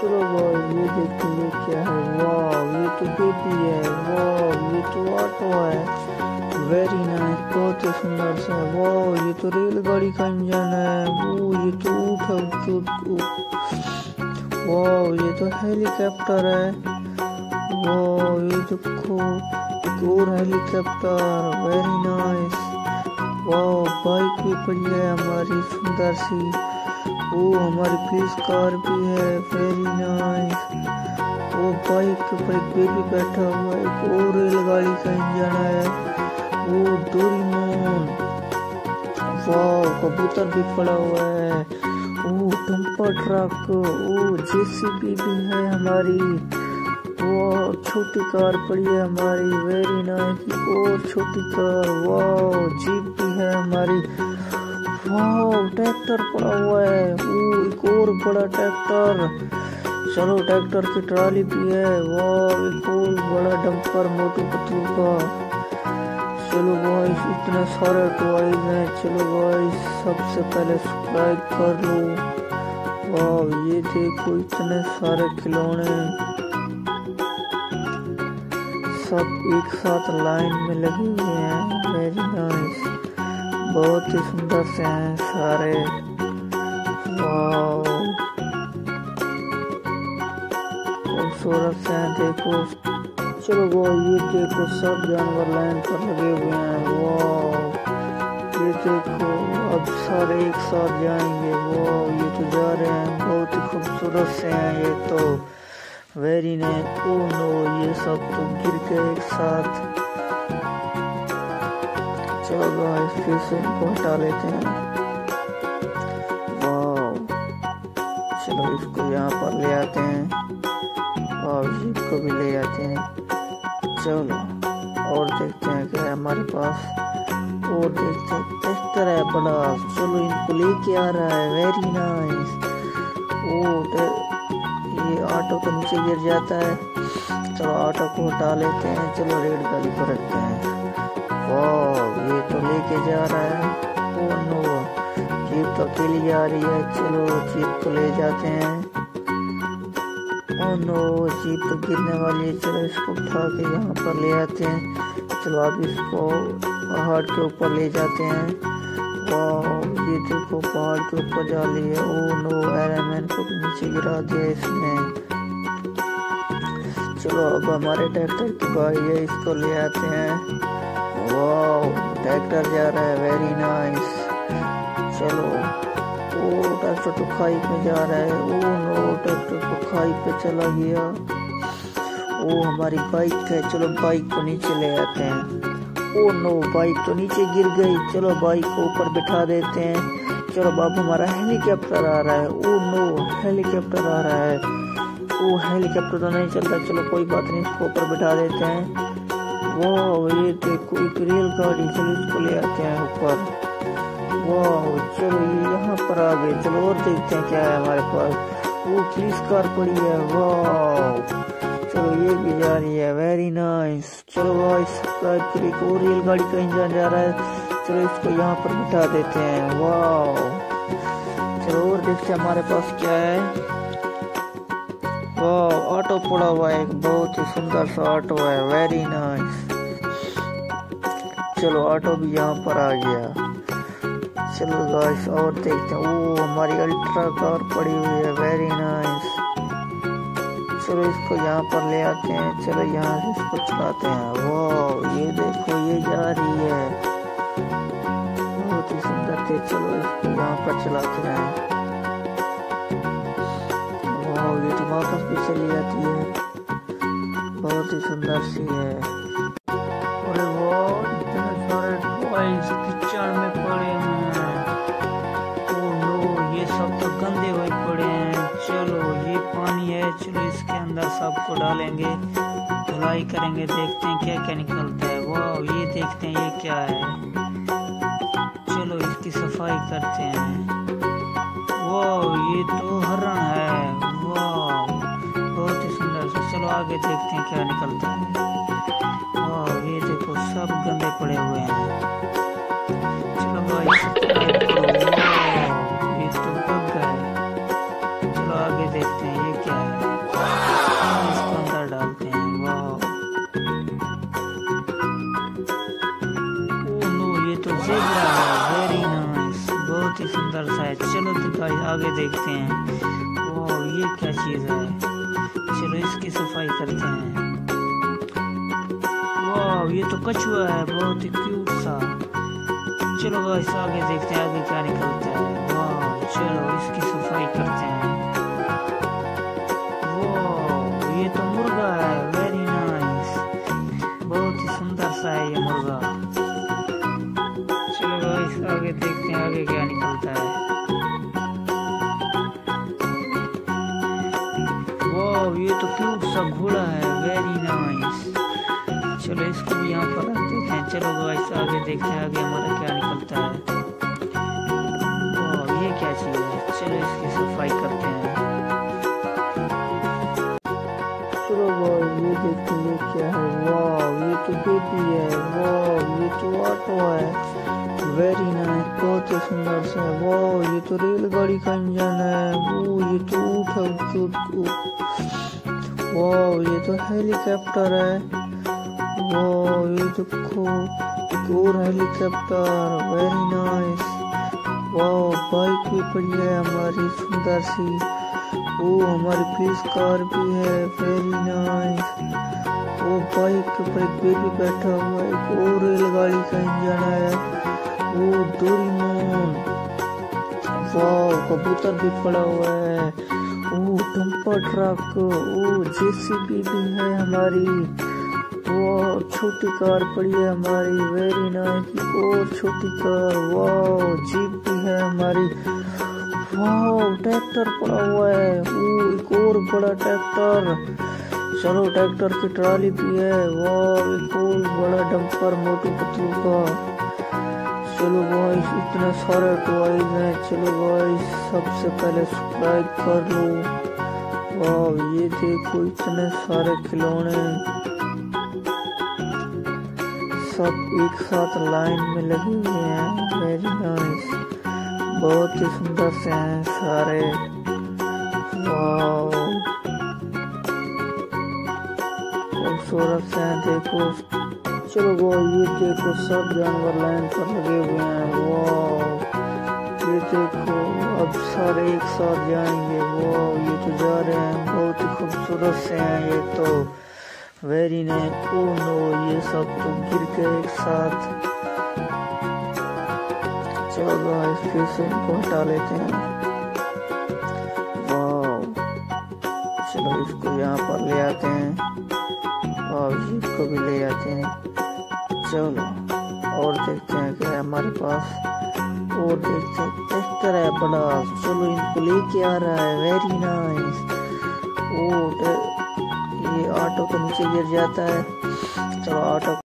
चलो भाई ये देखो ये क्या है, वाह, ये तो बेबी है, वाह, ये तो ऑटो है वेरी नाइस बहुत ही सुंदर सा है, वाह, ये तो रेलगाड़ी का इंजन है वो ये तो ऊँट वाह, ये तो हेलीकॉप्टर है, वाह, ये देखो एक और हेलीकॉप्टर वेरी नाइस वाह, बाइक भी पड़ी है हमारी, सुंदर सी। वो हमारी पुलिस कार भी है वेरी नाइस वो बाइक के ऊपर एक बैठा हुआ है, एक और रेलगाड़ी का इंजन है। वो डोरीमोन वाह, कबूतर भी पड़ा हुआ है। वो डंपर ट्रक वो जेसीबी भी है हमारी। वो छोटी कार पड़ी है हमारी वेरी नाइस और छोटी कार, वाह जीप भी है हमारी। वाह, ट्रैक्टर पड़ा हुआ है। वो एक और बड़ा ट्रैक्टर। चलो, ट्रैक्टर की ट्राली भी है। वाह, एक और बड़ा डंपर मोटू पतलू का। चलो गाइस इतने सारे टॉयज हैं। चलो गाइस सबसे पहले सब्सक्राइब कर लो। वाह, ये देखो, इतने सारे खिलौने। सब एक साथ लाइन में लगे हुए हैं। वेरी नाइस बहुत ही सुंदर से हैं सारे। खूबसूरत से हैं, देखो। चलो वो ये देखो, सब जानवर लाइन पर लगे हुए हैं। वाह ये देखो, अब सारे एक साथ जाएँगे। वो ये तो जा रहे हैं, बहुत ही खूबसूरत से हैं ये तो। वेरी ने ओ नो ये सब तो गिर के एक साथ। चलो गाइस फिर से इनको हटा लेते हैं। चलो इसको यहाँ पर ले आते हैं। और जीप को भी ले आते हैं। चलो, और देखते हैं क्या हमारे पास। और देखते हैं ट्रैक्टर है बड़ा। चलो इनको लेके आ रहा है। वेरी नाइस ओ ये ऑटो के नीचे गिर जाता है। चलो ऑटो को हटा लेते हैं। चलो रेड गाड़ी को रखते हैं। ये तो लेके जा रहा है। ओ नो जीप तो अकेली जा रही है। चलो जीप को ले जाते हैं। ओ नो जीप तो गिरने वाली है। चलो, इसको उठा के यहाँ पर ले आते हैं। चलो अब इसको पहाड़ के ऊपर ले जाते हैं। ये देखो, पहाड़ के ऊपर जा ली है। ओ नो एरमैन को नीचे गिरा दिया इसने। चलो, अब हमारे ट्रैक्टर की बारी है। इसको ले आते हैं। ट्रैक्टर जा रहा है वेरी नाइस चलो ओ ट्रैक्टर तो खाई में जा रहा है ओ नो ट्रैक्टर तो खाई पे चला गया. ओ हमारी बाइक है, चलो बाइक को नीचे ले आते हैं. ओ नो बाइक तो नीचे गिर गई, चलो बाइक को ऊपर बिठा देते हैं. चलो बाबू हमारा हेलीकॉप्टर आ रहा है, ओ नो हेलीकॉप्टर आ रहा है. ओ हेलीकॉप्टर तो नहीं चलता, चलो कोई बात नहीं इसको ऊपर बिठा देते हैं. वाह, ये देखो, एक रेल गाड़ी चलो इसको ले आते हैं ऊपर। वाह, चलो, ये यहाँ पर आ गए। चलो, और देखते हैं क्या है हमारे पास। वो पुलिस कार पड़ी है, वाह। चलो, ये भी जा रही है वेरी नाइस चलो सब्सक्राइब करिए और रेल गाड़ी का इंजन जा रहा है। चलो, इसको यहाँ पर बिठा देते हैं, वाह। चलो, और देखते हैं हमारे पास क्या है। वाह, ऑटो पड़ा हुआ है, एक बहुत ही सुंदर सा ऑटो है वेरी नाइस चलो ऑटो भी यहाँ पर आ गया। चलो गाइस और देखते हैं। वो हमारी अल्ट्रा कार पड़ी हुई है। वेरी नाइस चलो, इसको यहाँ पर ले आते हैं। चलो, यहाँ से इसको चलाते हैं। वो ये देखो, ये जा रही है। बहुत ही सुंदर थे। चलो, इसको यहाँ पर चलाते हैं। वाह ये तो वापस भी चली जाती है। बहुत ही सुंदर सी है। गंदे हुए पड़े हैं। चलो, ये पानी है। चलो, इसके अंदर सबको डालेंगे। धुलाई करेंगे, देखते हैं क्या क्या निकलता है। वाह, ये देखते हैं, ये क्या है। चलो, इसकी सफ़ाई करते हैं। वाह, ये तो हरण है। वाह, बहुत ही सुंदर से। चलो, आगे देखते हैं क्या निकलता है। वाह, ये देखो, सब गंदे पड़े हुए हैं। चलो आगे आगे देखते हैं। वाह ये क्या चीज़ है? चलो, इसकी सफ़ाई करते हैं। वाह, ये तो कछुआ है, बहुत ही क्यूट सा। चलो गाइस आगे देखते हैं, आगे क्या निकलता है। वाह, चलो, इसकी सफ़ाई करते हैं। वाह ये तो क्यूट सा घोड़ा है? वेरी नाइस चलो, इसको भी यहाँ पर रख देते हैं। चलो गाइस आगे देखते हैं, आगे हमारा क्या निकलता है। वाह ये क्या चीज़ है? चलो, इसकी सफ़ाई करते हैं। चलो गाइस ये देखते ये क्या है। वाह ये तो बेबी है। वाह ये तो ऑटो है। वेरी नाइस बहुत ही सुंदर सा है। वाह ये तो रेलगाड़ी का इंजन है। वो ये तो ऊँट ये तो हेलीकॉप्टर है वाह ये देखो और हेलीकॉप्टर वेरी नाइस वाह बाइक भी पड़ी है हमारी सुंदर सी वो हमारी पुलिस कार भी है वेरी नाइस वो बाइक के ऊपर बेबी बैठा हुआ एक और रेलगाड़ी का इंजन है। वो डोरीमोन वाह कबूतर भी पड़ा हुआ है वो डंपर ट्रक वो जेसीबी भी है हमारी वाह छोटी कार पड़ी है हमारी, वेरी नाइस, और छोटी कार वाह जीप भी है हमारी वाह ट्रैक्टर पड़ा हुआ है वो एक और बड़ा ट्रैक्टर, चलो ट्रैक्टर की ट्राली भी है वाह एक और बड़ा डंपर मोटू पतलू का, चलो गाइस इतने सारे टॉयज हैं, चलो गाइस सबसे पहले सब्सक्राइब कर लो। ये देखो इतने सारे खिलौने। सब एक साथ लाइन में लगे हुए हैं। वेरी नाइस बहुत ही सुंदर से हैं सारे। वाह खूबसूरत से हैं, देखो। चलो वो ये देखो, सब जानवर लाइन पर लगे हुए हैं। वाह ये देखो, अब सारे एक साथ जाएँगे, वो ये तो जा रहे हैं, बहुत ही खूबसूरत से हैं ये तो। वेरी नाइस ओ नो ये सब तो गिर गए एक साथ। चलो गाइस फिर से इनको हटा लेते हैं। चलो इसको यहाँ पर ले आते हैं। और इसको भी ले आते हैं। चलो, और देखते हैं क्या हमारे पास। और देख सकते इस तरह बड़ा चलो इनको लेके आ रहा है वेरी नाइस ओ ये ऑटो के नीचे गिर जाता है। चलो ऑटो